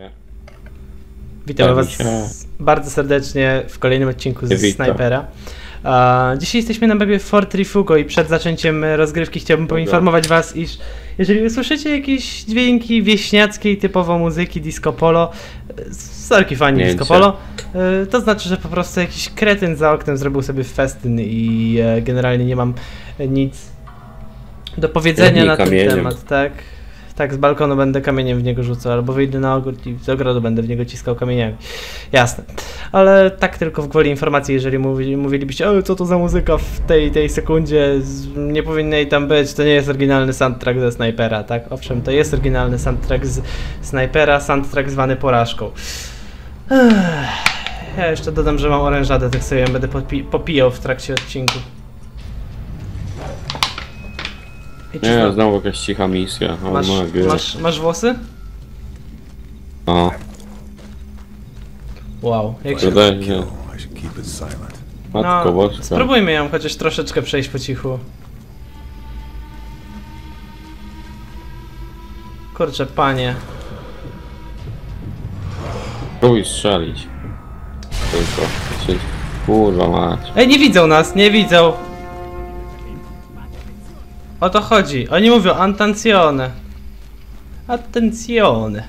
Nie. Tak, Was bardzo serdecznie w kolejnym odcinku z Witam. Snipera. Dzisiaj jesteśmy na mapie Fort Rifugo i przed zaczęciem rozgrywki chciałbym poinformować Was, iż jeżeli usłyszycie jakieś dźwięki wieśniackiej typowo muzyki disco polo, e, sorki fani Mięcie. disco polo, e, to znaczy, że po prostu jakiś kretyn za oknem zrobił sobie festyn i e, generalnie nie mam nic do powiedzenia na ten temat, tak? Tak, z balkonu będę kamieniem w niego rzucał, albo wyjdę na ogród i z ogrodu będę w niego ciskał kamieniami. Jasne. Ale tak tylko w gwoli informacji, jeżeli mówi, mówilibyście, o co to za muzyka w tej tej sekundzie, nie powinna jej tam być, to nie jest oryginalny soundtrack ze Snipera, tak? Owszem, to jest oryginalny soundtrack z Snipera, soundtrack zwany porażką. Ech, ja jeszcze dodam, że mam orężadę, tak sobie ją będę popi popijał w trakcie odcinku. Nie, znowu jakaś cicha misja. O, masz, masz, masz włosy? O, Wow, jak się... wydaje się. Matko No, boska. spróbujmy ją chociaż troszeczkę przejść po cichu. Kurczę, panie. Próbuj strzelić. Tylko. Kurwa mać. Ej, nie widzą nas, nie widzą! O to chodzi. Oni mówią attenzione. Attenzione.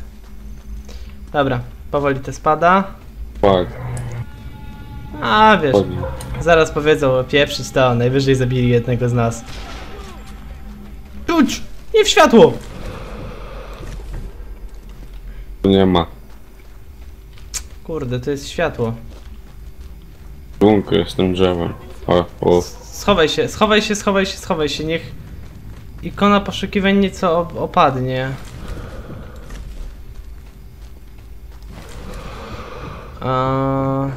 Dobra, powoli to spada. Fuck. A wiesz, zaraz powiedzą pieprzyć to, najwyżej zabili jednego z nas. Czuć! Nie w światło! Tu nie ma. Kurde, to jest światło. Z tym drzewem. O, o. Schowaj się, schowaj się, schowaj się, schowaj się, niech ikona poszukiwań nieco op- opadnie. A...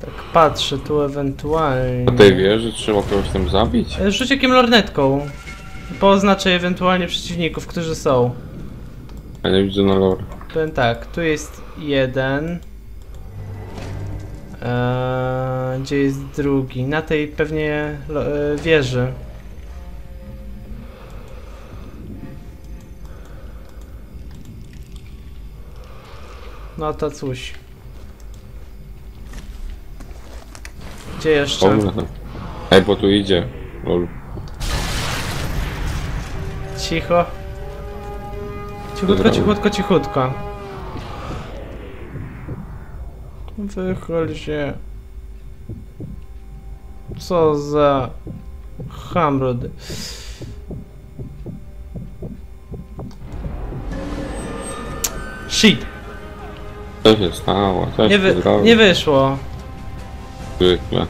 Tak patrzę tu ewentualnie. Na tej wieży trzeba kogoś tam zabić? E, Rzuć jakim lornetką. Poznaczę ewentualnie przeciwników, którzy są. Ja nie widzę na lore. Powiem tak, tu jest jeden. Eee, gdzie jest drugi? Na tej pewnie e, wieży. No to coś. Gdzie jeszcze? Pomnę tam. Ej, bo tu idzie. Lol. Cicho. Cichutko, Dobra. cichutko, cichutko. Wychyl się. Co za hamrud. Shit! Co się stało? Co Nie, się wy, zrobiło? nie wyszło. Zwykle.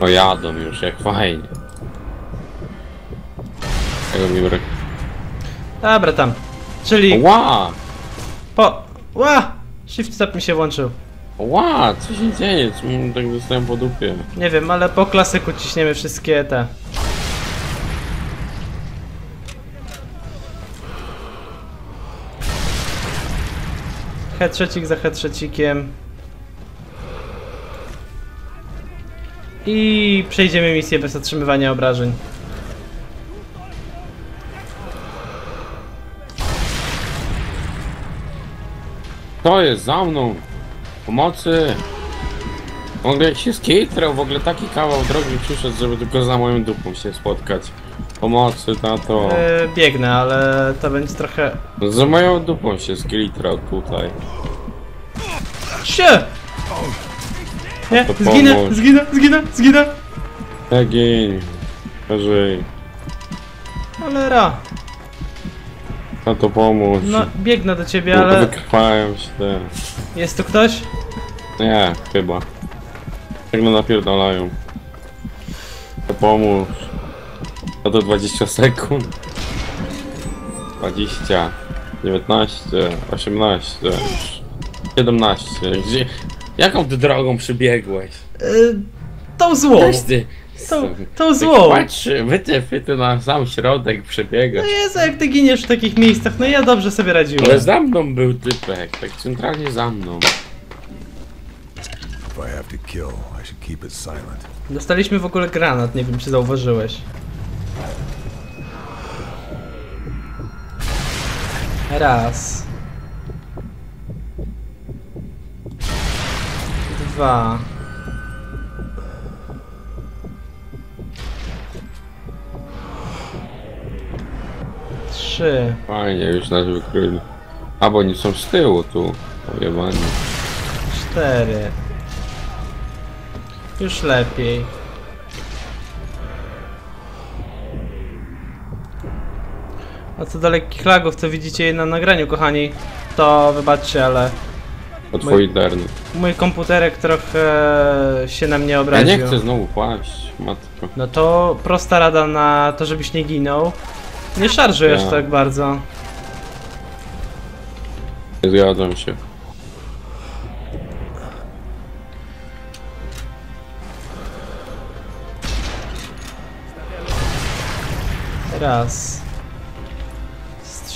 O jadą już, jak fajnie. Tego mi brak. Dobra, tam. Czyli Ła! po... Ła! Shift stop mi się włączył. Ła! Co się dzieje? Czemu tak dostałem po dupie? Nie wiem, ale po klasyku ciśniemy wszystkie te. Headshotcik za headshotcikiem. I przejdziemy misję bez otrzymywania obrażeń. To jest za mną! Pomocy! W ogóle jak się skitrał, w ogóle taki kawał drogi przyszedł, żeby tylko za moją dupą się spotkać. Pomocy, tato. Yy, biegnę, ale to będzie trochę... Za moją dupą się skitrał tutaj. Sie! Nie, To zginę, pomóż. zginę, zginę, zginę! Egiń. Żyj. Cholera! Tato pomóż. No, biegnę do ciebie, ale... Wykrwają się te. Jest tu ktoś? Nie, chyba. Jak no napierdalają. To pomóż. No to 20 sekund. 20. 19. 18. 17. Gdzie... Jaką ty drogą przybiegłeś? Yy, tą złą. Weź ty. Tą, tą złą. Patrzy, wytyfy ty na sam środek No przebiegasz. Jezu, jak ty giniesz w takich miejscach, no ja dobrze sobie radziłem. Ale za mną był typek, tak centralnie za mną. Dostaliśmy w ogóle granat, nie wiem czy zauważyłeś. Raz. Dwa. Trzy. Fajnie, już nas wykryli. A, bo oni są z tyłu tu. Pojebani. Cztery. Już lepiej. A co do lekkich lagów, co widzicie na nagraniu, kochani, to wybaczcie, ale O twój internet. mój komputerek trochę się na mnie Ja obraził. nie chcę znowu paść, matko. No to prosta rada na to, żebyś nie ginął. Nie szarżujesz Ja. tak bardzo. Nie zgadzam się. Raz.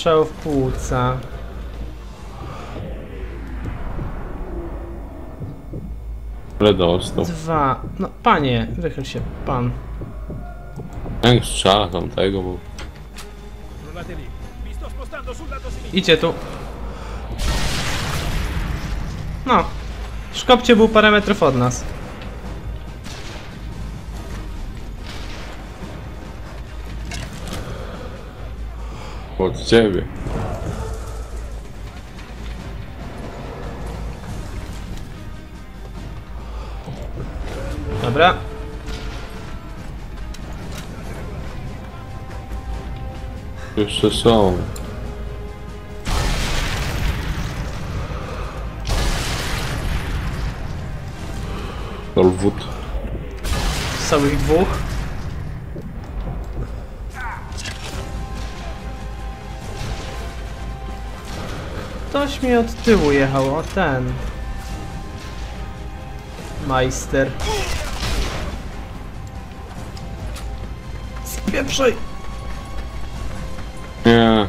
Strzał w płuca. Ale dostał. Dwa. No, panie, wychyl się, pan. Jak strzela tam tego, bo... Idzie tu. No. Szkopcie był parę metrów od nas. Od ciebie. Dobra. Jeszcze są. Dolwód. Ich dwóch. Ktoś mi od tyłu jechał, o ten. Majster. Spieprzaj! Nie.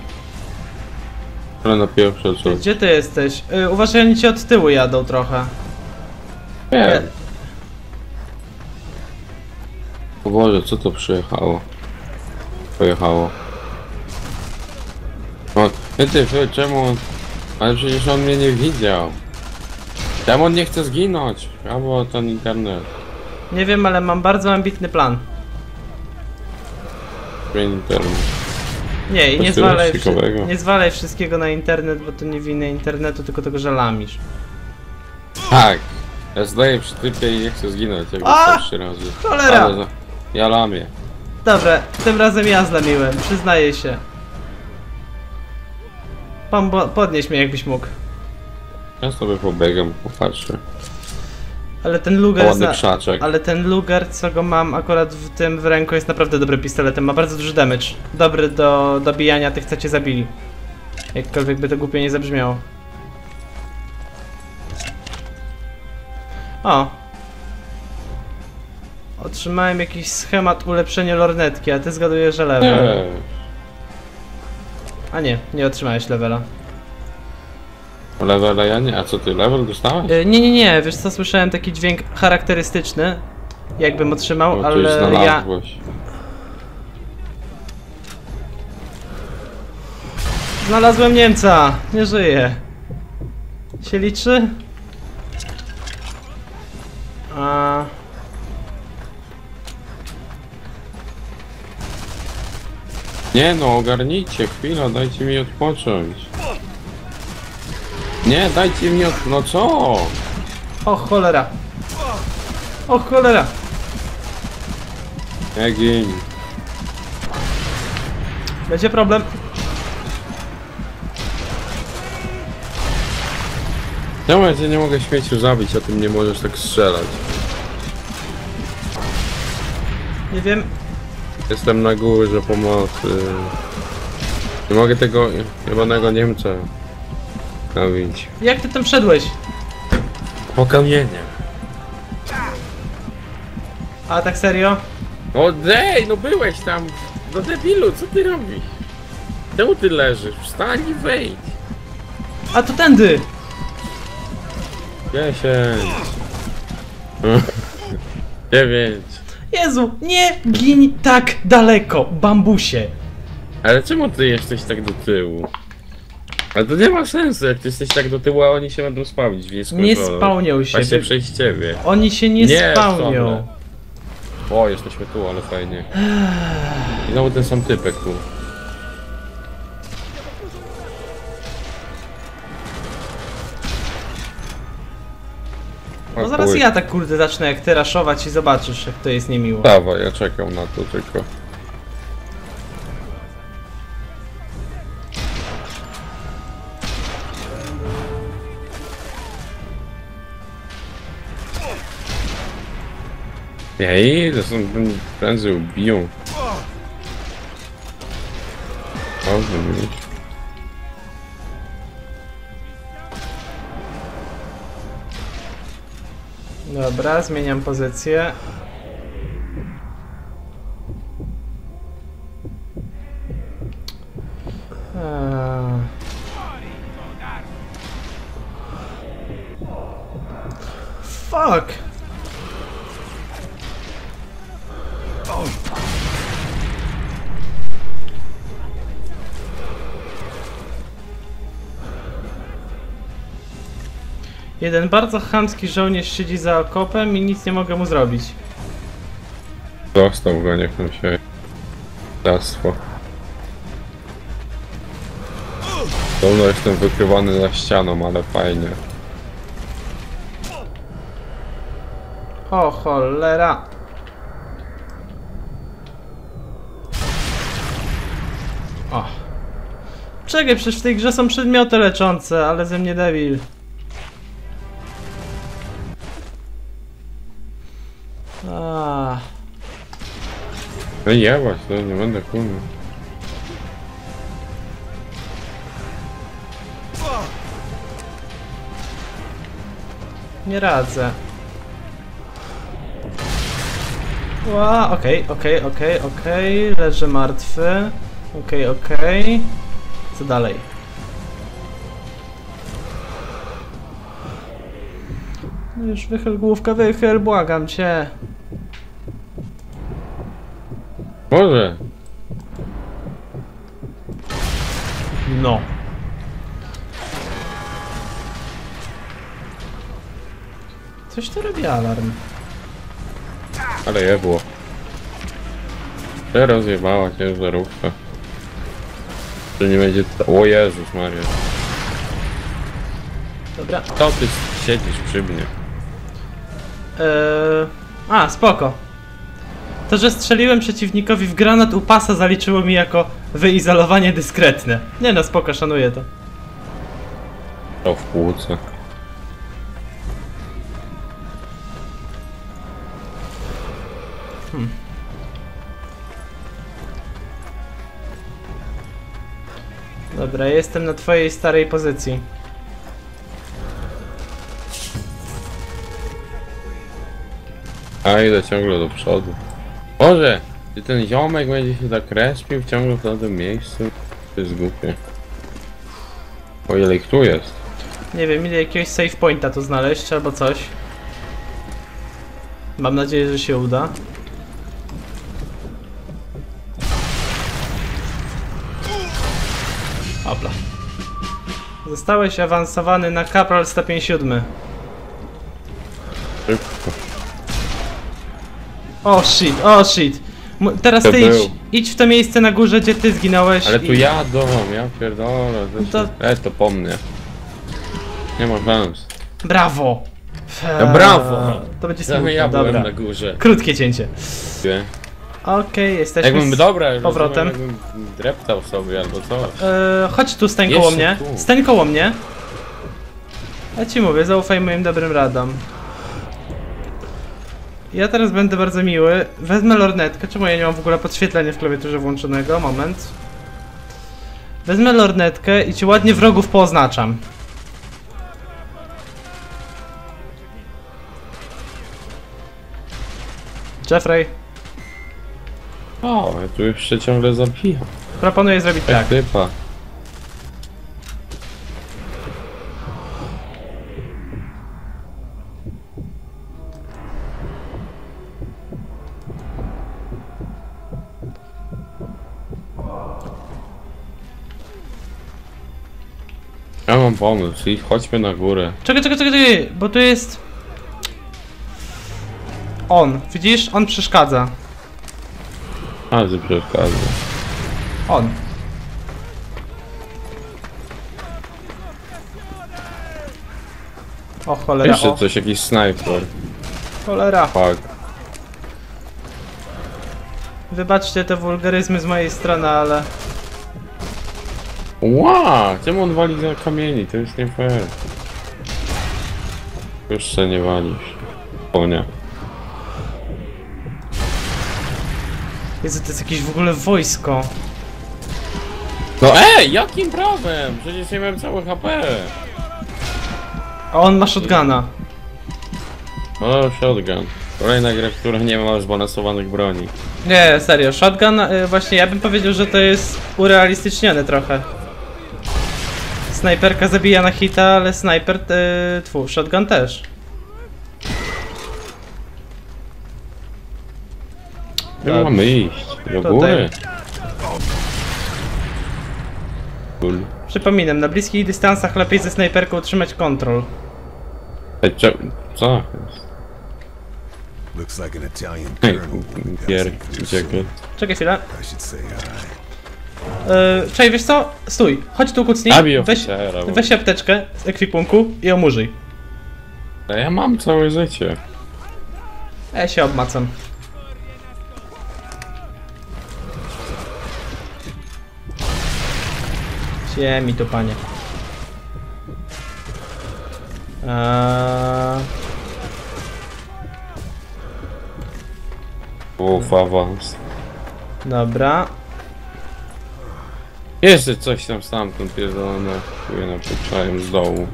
Ale na pierwsze co? Gdzie ty jesteś? Y, uważaj, oni ci od tyłu jadą trochę. Nie. O Boże, co to przyjechało? Pojechało. O, ty, ty, czemu on... Ale przecież on mnie nie widział. Czemu on nie chce zginąć? Albo ten internet. Nie wiem, ale mam bardzo ambitny plan. Ten internet. Nie, i nie zwalaj, wszy- nie zwalaj wszystkiego na internet, bo to nie wina internetu, tylko tego, że lamisz. Tak. Ja zdaję przy typie i nie chcę zginąć, jak A! trzy razy. Cholera! Ale za... Ja lamię. Dobra, tym razem ja zlamiłem, przyznaję się. Pan, podnieś mnie jakbyś mógł. Ja sobie pobiegam, popatrzę. Ale ten. Ale ten lugar, co go mam akurat w tym w ręku, jest naprawdę dobrym pistoletem. Ma bardzo duży damage. Dobry do dobijania tych, co cię zabili. Jakkolwiek by to głupio nie zabrzmiało. O! Otrzymałem jakiś schemat ulepszenia lornetki, a ty zgadujesz, że level. A nie, nie otrzymałeś levela. Levela ja nie. A co ty, level dostałeś? E, Nie, nie, nie, wiesz co, słyszałem taki dźwięk charakterystyczny, jakbym otrzymał, O, coś ale ja... Znalazłem Niemca! Nie żyje. Się liczy? A... Nie no, ogarnijcie, chwila, dajcie mi odpocząć. Nie, dajcie mi od... No co? O cholera! O cholera! Nie gin. Będzie problem. Czemu ja cię nie mogę śmieciu zabić, a ty mnie możesz tak strzelać? Nie wiem. Jestem na górze pomocy. Nie mogę tego jebanego Niemca nabić. Jak ty tam wszedłeś? Po kamienie. A tak serio? O dej, no byłeś tam. No debilu, co ty robisz? Czemu ty leżysz? Wstań i wejdź. A to tędy! 10. Dziewięć. Jezu, nie gin tak daleko, bambusie. Ale czemu ty jesteś tak do tyłu? Ale to nie ma sensu, jak ty jesteś tak do tyłu, a oni się będą spawnić w Nie spełnią się. Właśnie przez ciebie. Oni się nie, Nie, spełnią. O, jesteśmy tu, ale fajnie. I znowu ten sam typek tu. No zaraz chuj. ja tak kurde zacznę jak ty raszować i zobaczysz jak to jest niemiło. Dawaj, ja czekam na to tylko. Ja idę, są prędzej ubiją. Mieć. Dobra, zmieniam pozycję. Jeden bardzo chamski żołnierz siedzi za okopem i nic nie mogę mu zrobić. Został go, niech mu się... Dastwo. Podobno jestem wykrywany za ścianą, ale fajnie. O cholera! O. Czekaj, przecież w tej grze są przedmioty leczące, ale ze mnie debil. No jebać, to nie będę. Nie radzę. Ła, okej, okej, okej, okej, leży martwy. Okej, okej. Co dalej? No już wychyl główkę, wychyl, błagam cię. Może. No. Coś tu robi alarm. Ale jebło. Teraz jebała ciężarówka. To nie będzie... O Jezus Maria. Dobra. To ty siedzisz przy mnie. Eee, a, spoko. To, że strzeliłem przeciwnikowi w granat u pasa zaliczyło mi jako wyizolowanie dyskretne. Nie no, spoko, szanuję to. To w płuce. Dobra, jestem na twojej starej pozycji. A idę ciągle do przodu. Boże, czy ten ziomek będzie się zakreśpił ciągle w tym miejscu? To jest głupie. O ile ich tu jest? Nie wiem, ile jakiegoś save pointa tu znaleźć albo coś. Mam nadzieję, że się uda. Opla. Zostałeś awansowany na kapral 157. O shit, o shit. M- teraz To ty był. idź, idź w to miejsce na górze, gdzie ty zginąłeś. Ale tu i- jadą, ja pierdolę. No to- To... E, to po mnie. Nie ma szans. Brawo! No brawo! To będzie Zamy smutne, ja byłem dobra. na górze. Krótkie cięcie. Okej, jesteśmy Jakbym z dobra, już powrotem. Jakbym dreptał sobie albo coś. E, chodź tu, stań Jeszcze koło mnie. tu. Stań koło mnie. Ja ci mówię, zaufaj moim dobrym radom. Ja teraz będę bardzo miły. Wezmę lornetkę. Czemu ja nie mam w ogóle podświetlenia w klawiaturze włączonego? Moment. Wezmę lornetkę i ci ładnie wrogów pooznaczam. Jeffrey, O, ja tu już się ciągle zabijam. proponuję zrobić tak. Ja mam pomysł i chodźmy na górę. Czekaj, czekaj, czekaj, czekaj, bo tu jest... On, widzisz? On przeszkadza. A, że przeszkadza. On. O cholera, Jeszcze o, coś, jakiś snajper. cholera. Fuck. Wybaczcie te wulgaryzmy z mojej strony, ale... Ła! Czemu on wali za kamieni? To jest nie fair. Już se nie walisz. O nie. Jezu, to jest jakieś w ogóle wojsko. No ej, jakim prawem? Przecież nie miałem całe HP. A on ma shotguna. O, shotgun. Kolejna gra, w której nie ma zbalansowanych broni. Nie, serio, shotgun, y, właśnie ja bym powiedział, że to jest urealistycznione trochę. Snajperka zabija na hita, ale snajper, y, tfu, shotgun też. Gdzie Tak. mamy iść? Do Tutaj. góry? Przypominam, na bliskich dystansach lepiej ze snajperką utrzymać kontrol. Ej, cze- co? Looks like an Italian Ej, colonel. Pier, uciekł. Czekaj chwilę. I should say hi. Yy, Czekaj, wiesz co? Stój, chodź tu kucnij, Zabij weź, oficera, bo- weź apteczkę z ekwipunku i omurzyj. A ja mam całe życie. Ja się obmacam. Ziemi tu, panie. Eee, Uff, awans. dobra. Jeszcze coś tam stamtąd pierdolone. Chuj napieprzałem z dołu.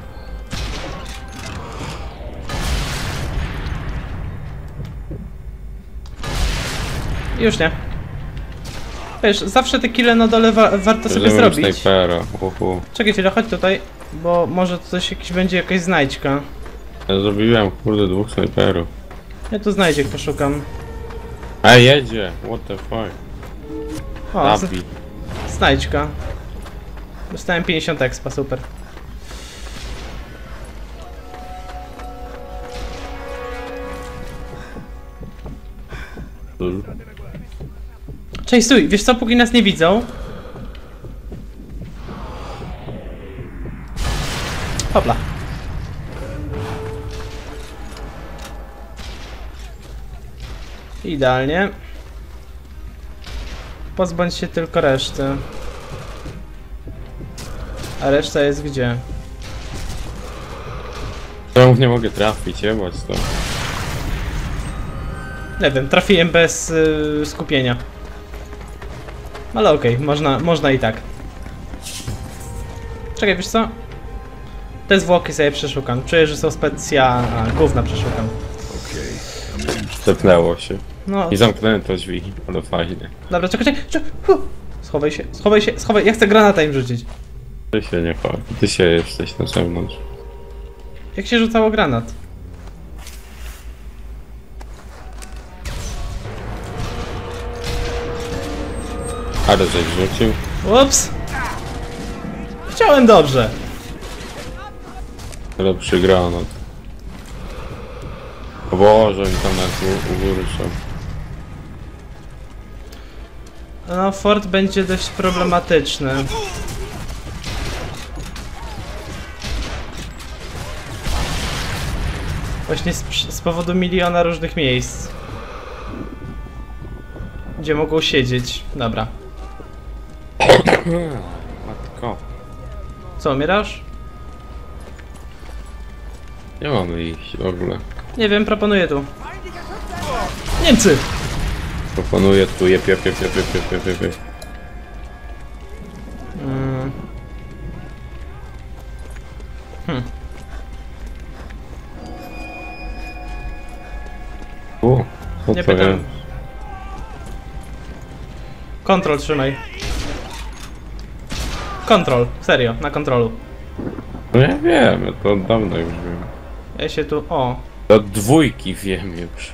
Już nie. Wiesz, zawsze te kile na dole wa warto sobie zrobić. snajpera. Uhu. Czekaj chwilę, chodź tutaj, bo może coś jakiś będzie jakaś znajdźka. Ja zrobiłem kurde dwóch snajperów. Ja tu znajdziek poszukam. Ej, jedzie! What the fuck? O, Zabi. Znajdźka. Dostałem 50 expa, super. Cześć, stój, wiesz co, póki nas nie widzą. Hopla. Idealnie. Pozbądź się tylko reszty. A reszta jest gdzie? Czemu nie mogę trafić, jebać to. Nie wiem, trafiłem bez y, skupienia. Ale okej, można, można i tak. Czekaj, wiesz co? Te zwłoki sobie przeszukam. Czuję, że są specjalne. A, gówna przeszukam. Okay, in. Stepnęło się. No, I zamknęto drzwi, ale fajnie. dobra, czekaj, czekaj, czekaj. Schowaj się, schowaj się, schowaj. Ja chcę granata im rzucić. Ty się nie chodzi. Ty się jesteś na zewnątrz. Jak się rzucało granat? Ale żeś rzucił. Ups! Chciałem dobrze. Lepszy granat. O Boże, oni tam na u, u góry są. No, fort będzie dość problematyczny. Właśnie z, z powodu miliona różnych miejsc. Gdzie mogą siedzieć. Dobra. Matko. Co, umierasz? Nie mamy iść w ogóle. Nie wiem, proponuję tu. Niemcy! Proponuję tu jep, jep, jep, jep, jep, jep, jep, jep. Mm. Hm. U, co Nie pytam. jest? Kontrol trzymaj. Kontrol, serio, na kontrolu. No ja wiem, ja to od dawna już wiem. Ja się tu... o, Do dwójki wiem już.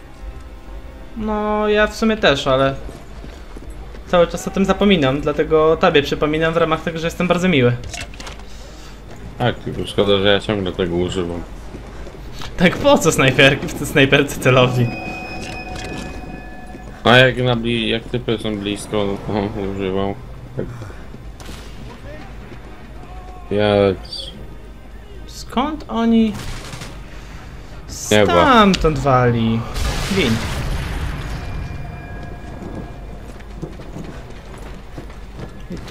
No, ja w sumie też, ale. Cały czas o tym zapominam, dlatego tobie przypominam w ramach tego, że jestem bardzo miły. Tak, tylko szkoda, że ja ciągle tego używam. Tak po co snajperki snajperce celownik? A jak na bli jak typy są blisko, no to używam. Tak. Jedz. Skąd oni... Stamtąd wali. Win.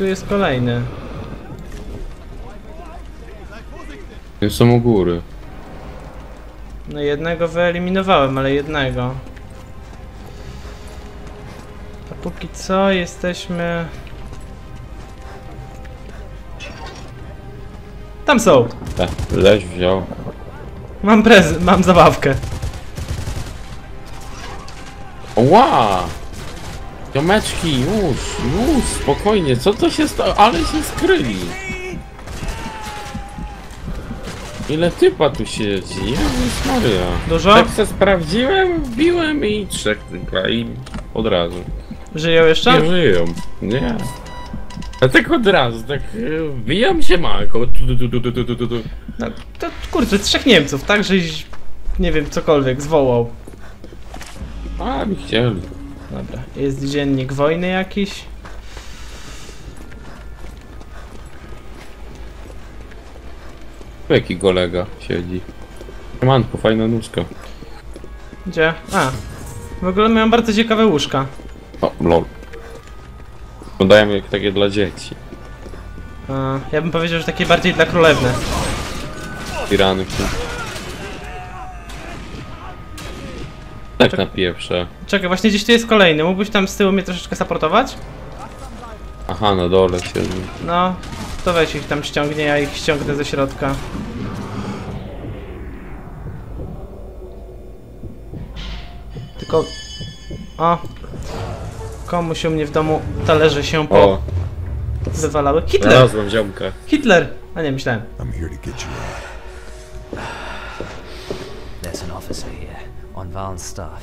Tu jest kolejny. Są u góry. No jednego wyeliminowałem, ale jednego. A póki co jesteśmy... Tam są! Tak, leś wziął. Mam prezent, mam zabawkę. Ła! Ziomeczki, już, już, spokojnie, co to się stało? Ale się skryli. Ile typa tu siedzi? Jezus Maria. Dużo? Tak se sprawdziłem, wbiłem i trzech tylko i od razu. Żyją jeszcze? Nie żyją. Nie. A tak od razu, tak e, wbijam się mako. Tu, tu, tu, tu, tu, tu, tu, tu. No, to kurczę, trzech Niemców, tak? Żeś, nie wiem, cokolwiek zwołał. A, mi chcieli. Dobra, jest dziennik wojny jakiś. Tu jaki kolega siedzi. Manko, fajna nóżka. Gdzie? A. W ogóle miałem bardzo ciekawe łóżka. O, lol. Wyglądają jak takie dla dzieci. A, ja bym powiedział, że takie bardziej dla królewny. Tirany. Tak na pierwsze. Czekaj, właśnie gdzieś tu jest kolejny. Mógłbyś tam z tyłu mnie troszeczkę supportować? Aha, na dole siedzi. No, to weź ich tam ściągnie, ja ich ściągnę ze środka. Tylko... O! Komuś u mnie w domu talerze się po... O, wywalały. Hitler! znalazłem ziomka. Hitler! A nie, myślałem. I'm here to get you out. There's an officer here, on Valen's staff.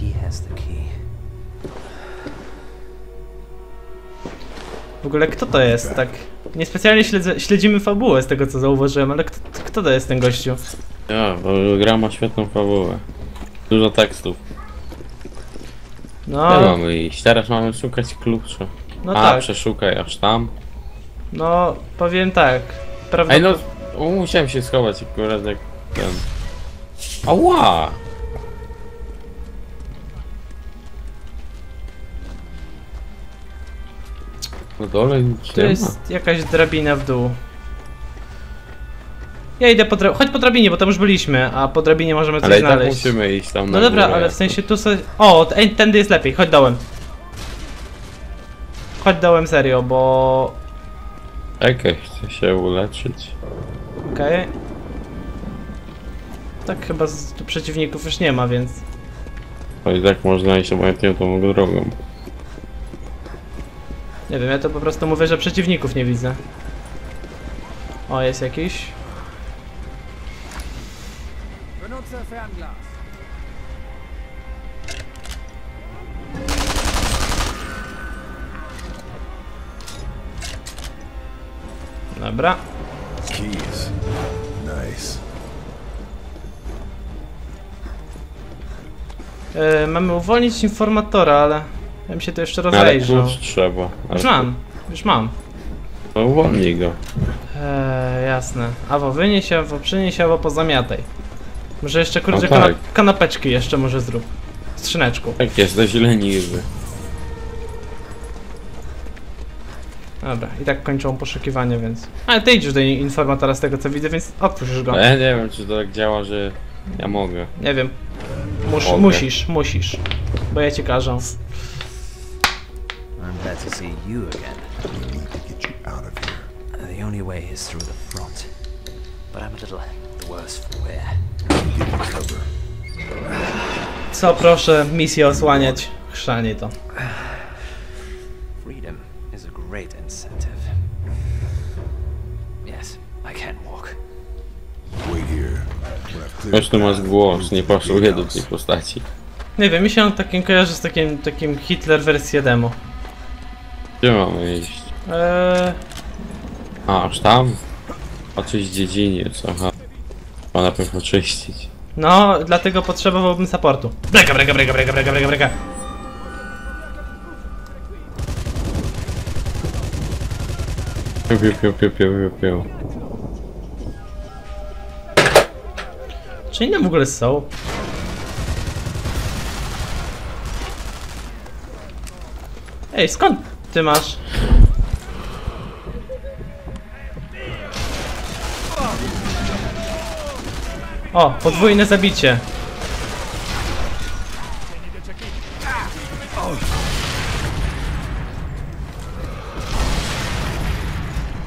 He has the key. W ogóle kto to jest? Tak... Niespecjalnie śledzę, śledzimy fabułę z tego co zauważyłem, ale kto, kto to jest ten gościu? Ja, bo gra ma świetną fabułę. Dużo tekstów. Gdzie No, mamy iść? Teraz mamy szukać klucza. no A, tak. przeszukaj aż tam. No, powiem tak. Prawda... Ej no, musiałem się schować akurat jak ten. Ała! Na dole nic Tu nie ma. jest jakaś drabina w dół. Ja idę po drabinie. Chodź po drabinie, bo tam już byliśmy, a po drabinie możemy coś Ale i tak znaleźć. musimy iść tam na no dobra, górę. ale w sensie tu sobie... O, t- ej, tędy jest lepiej, chodź dołem. Chodź dołem serio, bo... Czekaj, chcę się uleczyć. Okej. Tak chyba z tu przeciwników już nie ma, więc... To i tak można iść obojętnie tą drogą. Nie wiem, ja to po prostu mówię, że przeciwników nie widzę. O, jest jakiś. Dobra. Keys. Nice. E, mamy uwolnić informatora, ale ja bym się to jeszcze Ale rozejrzał. klucz trzeba. Już mam, już mam. No uwolnij go. Eee, jasne. Albo wynieś, albo przynieś, albo pozamiataj. Może jeszcze kurde No tak. kana kanapeczki jeszcze może zrób. Skrzyneczku. Jak jesteś leniwy. Dobra, i tak kończą poszukiwanie, więc... Ale ty idziesz do informatora z tego co widzę, więc otwórz go. No, ja nie wiem czy to tak działa, że ja mogę. Nie wiem. Mus Mogę. musisz, musisz. Bo ja ci każę. Glad to see you again. We need to get you out of here. Uh, The only way is through the front. But I'm a little the worse for wear. Co proszę, misję osłaniać. Chrzanie to. Freedom is a great incentive. Yes, I can walk. Wait here. The masz głos, nie pasuje do tej postaci. Nie wiem, mi się on takim kojarzy z takim, takim Hitler wersję demo. Gdzie mamy iść? Eee, A, aż tam? O coś dziedziniec, aha. Ma najpierw oczyścić. No, dlatego potrzebowałbym supportu. Breka, breka, breka, breka, breka, breka, breka. Piu, piu, piu, piu, piu, piu, piu. Czy inne w ogóle są? Ej, skąd ty masz? O, podwójne zabicie.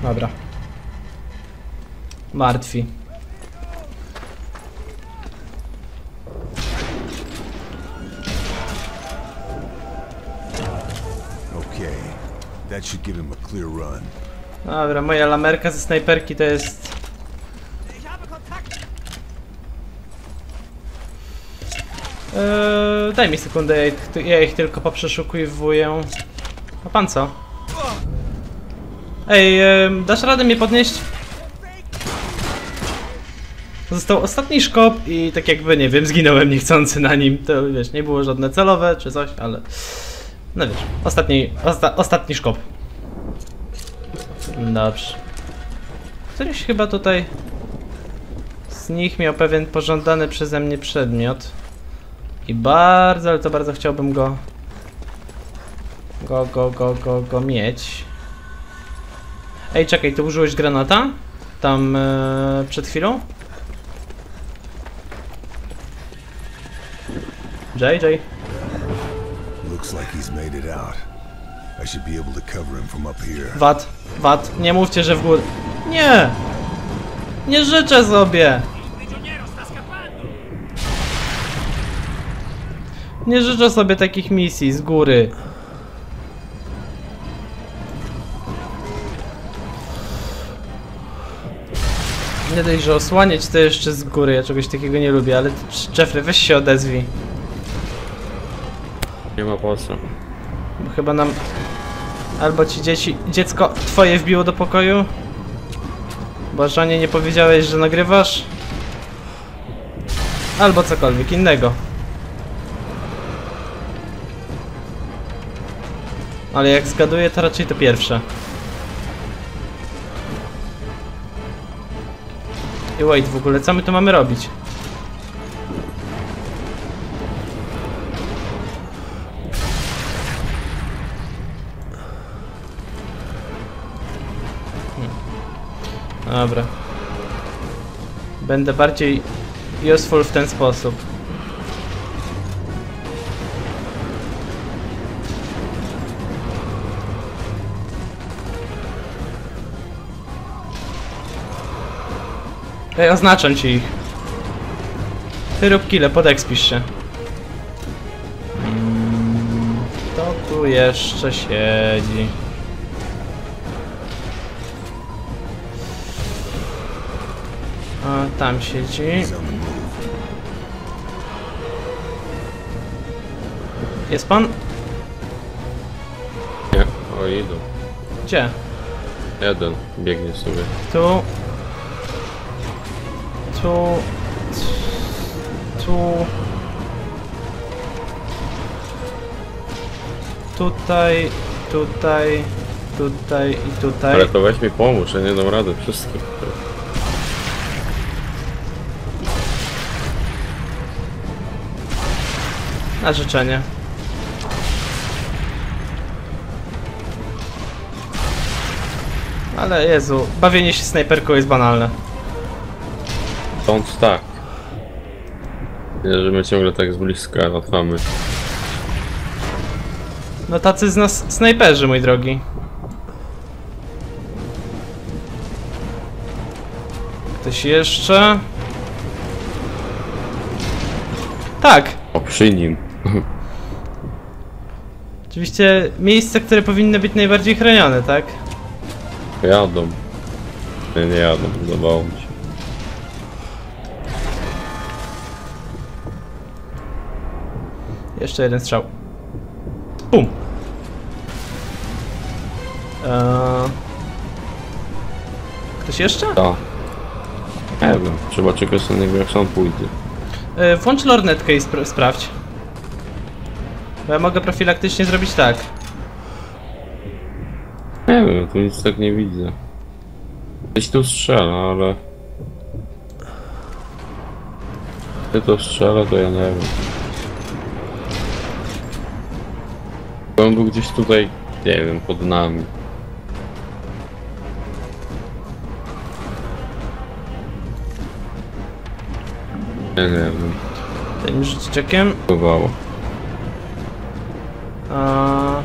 Dobra. Martwi. Dobra, moja lamerka ze snajperki to jest... Eee, daj mi sekundę, ja ich, ja ich tylko poprzeszukuję. A pan co? Ej, em, dasz radę mnie podnieść? Został ostatni szkop i tak jakby, nie wiem, zginąłem niechcący na nim. To wiesz, nie było żadne celowe czy coś, ale... No wiesz, ostatni, osta, ostatni szkop. Dobrze. Któryś chyba tutaj z nich miał pewien pożądany przeze mnie przedmiot. I bardzo, ale to bardzo chciałbym go go, go, go, go, go mieć. Ej, czekaj, ty użyłeś granata? Tam e, przed chwilą? JJ. Looks like he's made it out. Wat, wat, nie mówcie, że w górę. Nie! Nie życzę sobie! Nie życzę sobie takich misji z góry. Nie dość, że osłaniać to jeszcze z góry, ja czegoś takiego nie lubię, ale Jeffrey, weź się odezwij. Nie ma po co. Bo chyba nam... Albo ci dzieci... Dziecko twoje wbiło do pokoju? Bo żonie nie powiedziałeś, że nagrywasz? Albo cokolwiek innego. Ale jak zgaduję, to raczej to pierwsze. I wait, w ogóle co my tu mamy robić? Dobra. Będę bardziej useful w ten sposób. Ej, oznaczam ci ich. Ty rób kile, podekspisz się. Mm, Kto tu jeszcze siedzi? Tam siedzi. Jest pan? Nie, o idą. Gdzie? Jeden biegnie sobie. Tu. Tu. Tu. Tutaj, tutaj, tutaj i tutaj. Ale to weź mi pomóż, ja nie dam rady wszystkich. Na życzenie. Ale Jezu, bawienie się snajperką jest banalne. Stąd tak. Nie, że my ciągle tak z bliska latamy. No tacy z nas snajperzy, mój drogi. Ktoś jeszcze? Tak, O, przy nim. Oczywiście miejsca, które powinny być najbardziej chronione, tak? Jadą. Nie, nie jadą, podobało mi się. Jeszcze jeden strzał. Bum! Eee... Ktoś jeszcze? Ta, Nie wiem, trzeba czegoś innego jak sam pójdzie. Yy, włącz lornetkę i spra- sprawdź. Bo ja mogę profilaktycznie zrobić tak. Nie wiem, tu nic tak nie widzę. Gdzieś tu strzela, ale... Ty to strzela, to ja nie wiem. On był gdzieś tutaj, nie wiem, pod nami. Ja nie wiem, rzucić czekiem. chowało. A...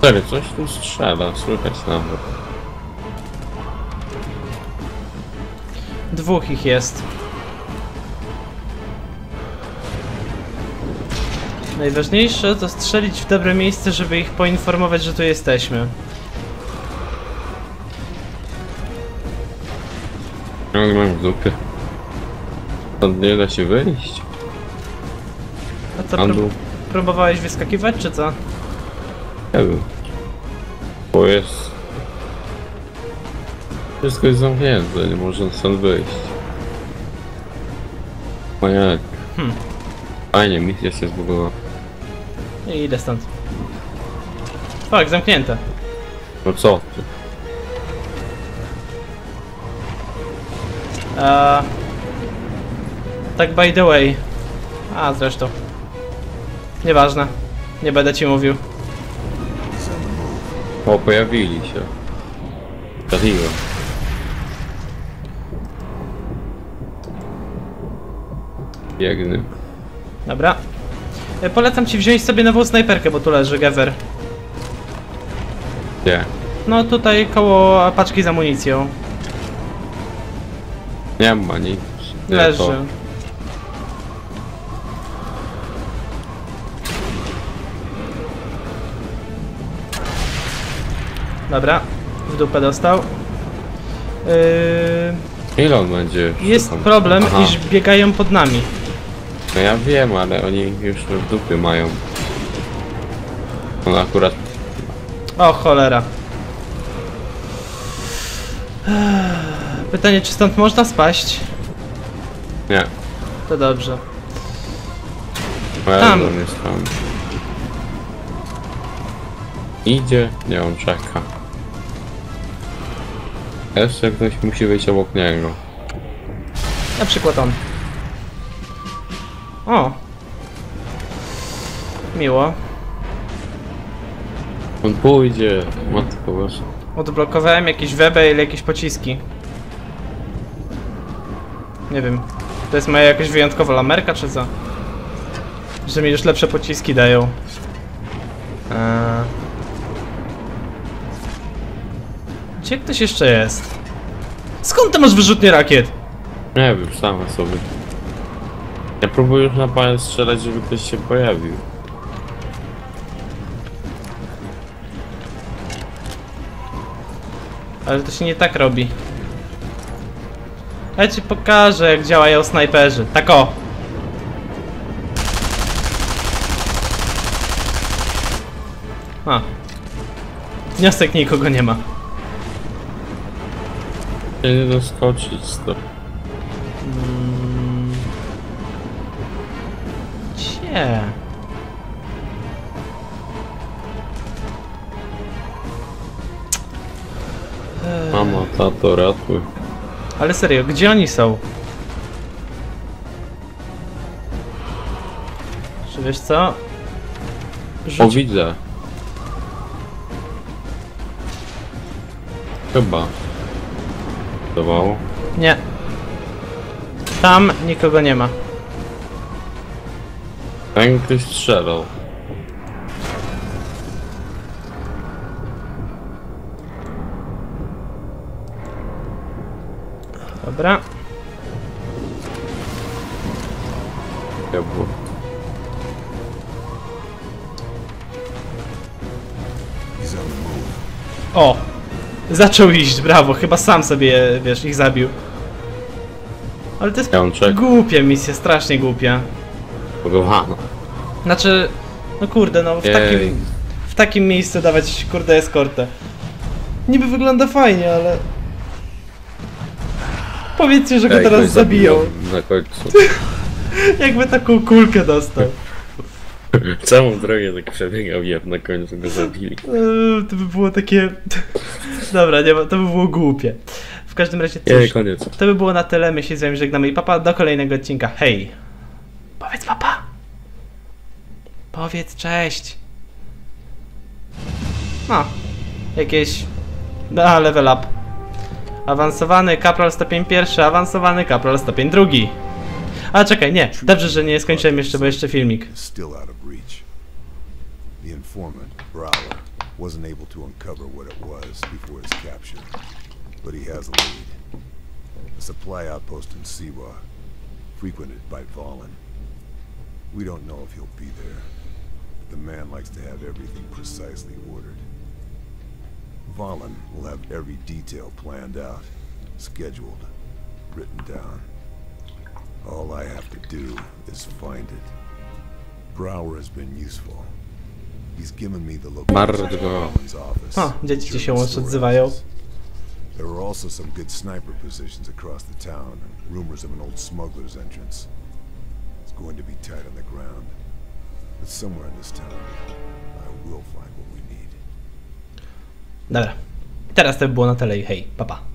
Serio, coś tu strzela, słychać nawet. Dwóch ich jest. Najważniejsze to strzelić w dobre miejsce, żeby ich poinformować, że tu jesteśmy. Nie mam w dupie. Stąd nie da się wyjść. A co, prób próbowałeś wyskakiwać, czy co? nie wiem. Bo jest... Wszystko jest zamknięte, nie można stąd wyjść. O jak? Hmm. Fajnie, misja się zbudowała. I idę stąd. Tak, zamknięte. No co ty? Tak by the way. A, zresztą. Nieważne. Nie będę ci mówił. O, pojawili się. Trafiłem. Biegnę. Dobra. E, Polecam ci wziąć sobie nową snajperkę, bo tu leży Gever. Gdzie? No tutaj koło paczki z amunicją. Nie ma nic. Nie, Leży. To. Dobra. W dupę dostał. Yy, Ile on będzie? jest Tam- problem, Aha. iż biegają pod nami. No ja wiem, ale oni już w dupy mają. On akurat O cholera. Pytanie, czy stąd można spaść? nie. To dobrze. Tam. on jest tam. Idzie, nie on czeka. Jeszcze ktoś musi wyjść obok niego. Na przykład on. O. Miło. On pójdzie. Matko boże. Odblokowałem jakieś ili jakieś pociski. Nie wiem. To jest moja jakaś wyjątkowa lamerka, czy co? Że mi już lepsze pociski dają. Eee. Gdzie ktoś jeszcze jest? Skąd ty masz wyrzutnie rakiet? Nie wiem, sama sobie. Ja próbuję już na panią strzelać, żeby ktoś się pojawił. Ale to się nie tak robi. Ja ci pokażę jak działają snajperzy. Tak o! A. Wniosek nikogo nie ma. Się nie doskoczyć to. Cie. Mama, tato, ratuj. Ale serio, gdzie oni są? Czy wiesz co? O, Rzuć... widzę. Chyba. Dawało. Nie. Tam nikogo nie ma. Ten ktoś strzelał. Dobra. Ja było. O! Zaczął iść, brawo, chyba sam sobie, wiesz, ich zabił. Ale to jest czeka. głupia misja, strasznie głupia. Pogowana. Znaczy, no kurde, no w Jej. takim, w takim miejscu dawać kurde eskortę. Niby wygląda fajnie, ale... Powiedzcie, że go Ej, teraz ktoś zabiją. Na końcu. Jakby taką kulkę dostał. Całą drogę tak przebiegał i na końcu go zabili. Eee, to by było takie... Dobra, nie ma, to by było głupie. W każdym razie Nie, cóż, koniec. to by było na tyle. My się z wami żegnamy i papa do kolejnego odcinka. Hej! Powiedz papa! Powiedz cześć! No, jakieś... No, level up. Awansowany kapral stopień pierwszy, awansowany kapral stopień drugi. A czekaj, nie. Dobrze, że nie skończyłem jeszcze, bo jeszcze filmik. The informant, Prowler, wasn't able to uncover what it was before his capture, but he has a lead. A supply outpost in Siwa, frequented by Valen. We don't know if he'll be there, but the man likes to have everything precisely ordered. Valen will have every detail planned out, scheduled, written down. All I have to do is find it. Brower has been useful. He's given me the location Bardzo. of Valen's office. Dzieci się łącznie odzywają. There were also some good sniper positions across the town and rumors of an old smuggler's entrance. It's going to be tight on the ground. But somewhere in this town, I will find what we need. Dobra. Teraz to by było na tyle i hej, papa. Pa.